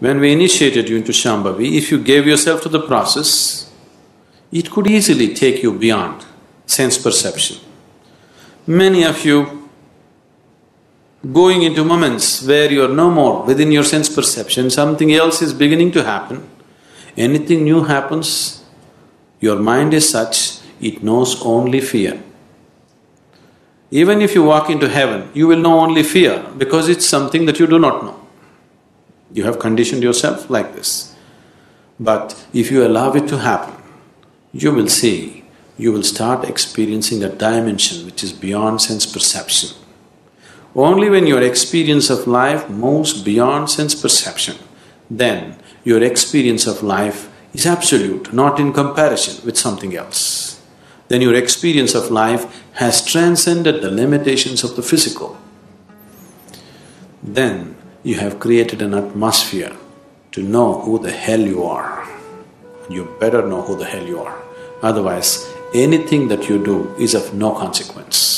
When we initiated you into Shambhavi, if you gave yourself to the process, it could easily take you beyond sense perception. Many of you going into moments where you are no more within your sense perception, something else is beginning to happen. Anything new happens, your mind is such, it knows only fear. Even if you walk into heaven, you will know only fear because it's something that you do not know. You have conditioned yourself like this. But if you allow it to happen, you will see, you will start experiencing a dimension which is beyond sense perception. Only when your experience of life moves beyond sense perception, then your experience of life is absolute, not in comparison with something else. Then your experience of life has transcended the limitations of the physical. Then you have created an atmosphere to know who the hell you are. You better know who the hell you are. Otherwise, anything that you do is of no consequence.